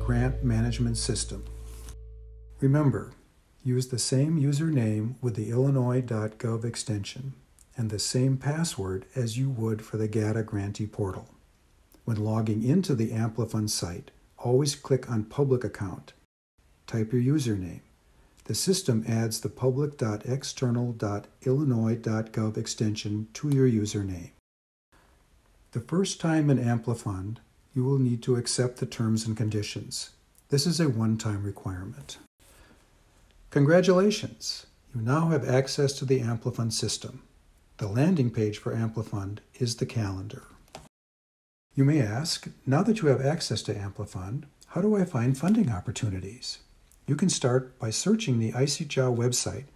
Grant Management System. Remember, use the same username with the illinois.gov extension and the same password as you would for the GATA grantee portal. When logging into the Amplifund site, always click on Public Account. Type your username. The system adds the public.external.illinois.gov extension to your username. The first time in Amplifund, you will need to accept the terms and conditions. This is a one time requirement. Congratulations! You now have access to the Amplifund system. The landing page for Amplifund is the calendar. You may ask, now that you have access to Amplifund, how do I find funding opportunities? You can start by searching the ICJIA website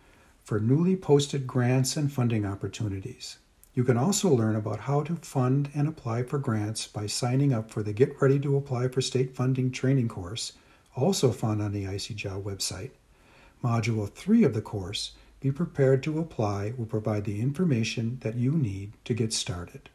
for newly posted grants and funding opportunities. You can also learn about how to fund and apply for grants by signing up for the Get Ready to Apply for State Funding training course, also found on the ICJIA website. Module 3 of the course, Be Prepared to Apply, will provide the information that you need to get started.